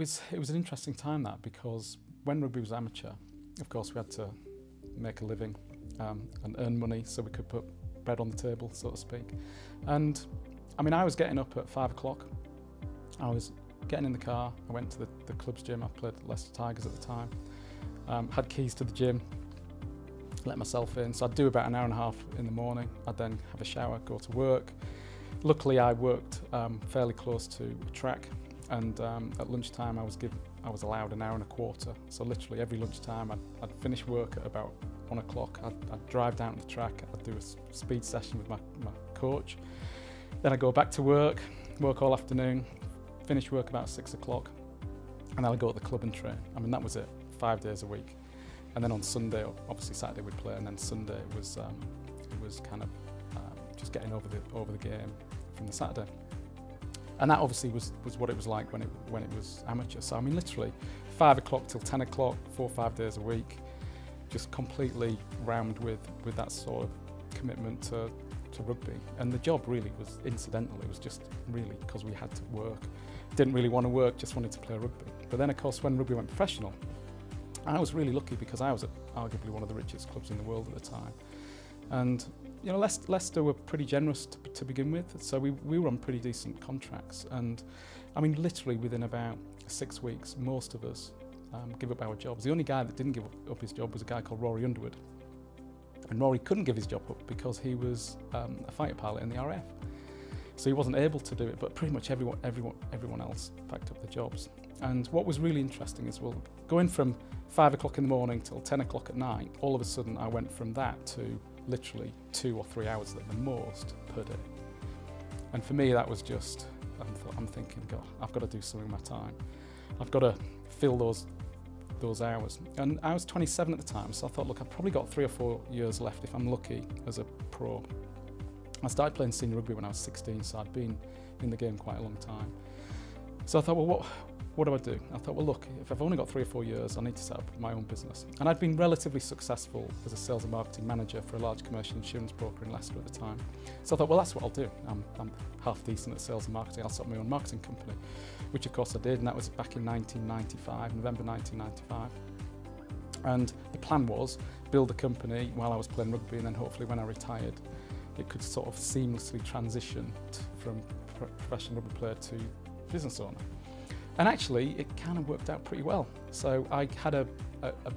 was it was an interesting time that because when rugby was amateur, of course we had to make a living um, and earn money so we could put bread on the table, so to speak. And I mean, I was getting up at five o'clock. I was getting in the car. I went to the, the club's gym. I played Leicester Tigers at the time. Um, had keys to the gym. Let myself in. So I'd do about an hour and a half in the morning. I'd then have a shower, go to work. Luckily, I worked um, fairly close to a track, and um, at lunchtime I was given, I was allowed an hour and a quarter. So literally every lunchtime I'd, I'd finish work at about one o'clock. I'd, I'd drive down to the track. I'd do a speed session with my, my coach. Then I'd go back to work, work all afternoon, finish work about six o'clock, and then I'd go to the club and train. I mean, that was it, five days a week. And then on Sunday, obviously Saturday we'd play, and then Sunday it was um, it was kind of um, just getting over the over the game from the Saturday. And that obviously was was what it was like when it when it was amateur. So I mean, literally five o'clock till ten o'clock, four or five days a week, just completely rammed with with that sort of commitment to to rugby. And the job really was incidental. It was just really because we had to work. Didn't really want to work, just wanted to play rugby. But then, of course, when rugby went professional, I was really lucky because I was at arguably one of the richest clubs in the world at the time. And you know, Leicester were pretty generous to, to begin with, so we, we were on pretty decent contracts. And I mean, literally within about six weeks, most of us um, give up our jobs. The only guy that didn't give up his job was a guy called Rory Underwood, and Rory couldn't give his job up because he was um, a fighter pilot in the RAF. So he wasn't able to do it, but pretty much everyone, everyone, everyone else packed up the jobs. And what was really interesting is, well, going from five o'clock in the morning till 10 o'clock at night, all of a sudden I went from that to literally two or three hours at the most per day. And for me, that was just, I'm, I'm thinking, God, I've got to do something with my time. I've got to fill those those hours. And I was 27 at the time, so I thought, look, I've probably got three or four years left if I'm lucky as a pro. I started playing senior rugby when I was 16, so I'd been in the game quite a long time. So I thought, well, what, what do I do? I thought, well, look, if I've only got three or four years, I need to set up my own business. And I'd been relatively successful as a sales and marketing manager for a large commercial insurance broker in Leicester at the time. So I thought, well, that's what I'll do. I'm, I'm half decent at sales and marketing. I'll set up my own marketing company, which of course I did. And that was back in 1995, November 1995. And the plan was build a company while I was playing rugby and then hopefully when I retired, it could sort of seamlessly transition from professional rugby player to business owner. And actually, it kind of worked out pretty well. So I had a, a, a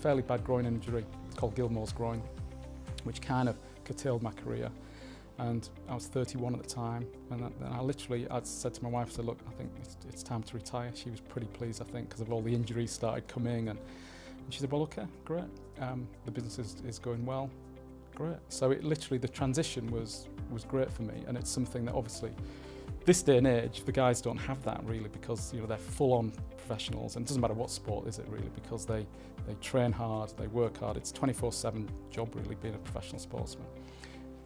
fairly bad groin injury called Gilmore's groin, which kind of curtailed my career. And I was 31 at the time, and then I literally, I said to my wife, I said, look, I think it's, it's time to retire. She was pretty pleased, I think, because of all the injuries started coming. And, and she said, well, okay, great. Um, the business is, is going well, great. So it literally, the transition was, was great for me, and it's something that obviously this day and age, the guys don't have that really because you know they're full-on professionals, and it doesn't matter what sport is it really because they they train hard, they work hard. It's 24/7 job really being a professional sportsman,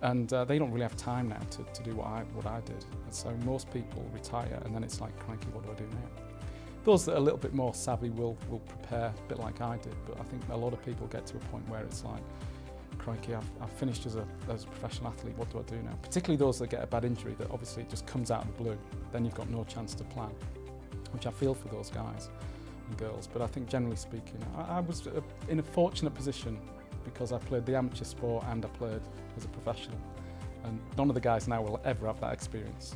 and uh, they don't really have time now to, to do what I what I did. And so most people retire, and then it's like, cranky, what do I do now? Those that are a little bit more savvy will will prepare a bit like I did, but I think a lot of people get to a point where it's like crikey, I've, I've finished as a, as a professional athlete, what do I do now? Particularly those that get a bad injury that obviously just comes out of the blue, then you've got no chance to plan, which I feel for those guys and girls. But I think generally speaking, I, I was uh, in a fortunate position because I played the amateur sport and I played as a professional. And none of the guys now will ever have that experience.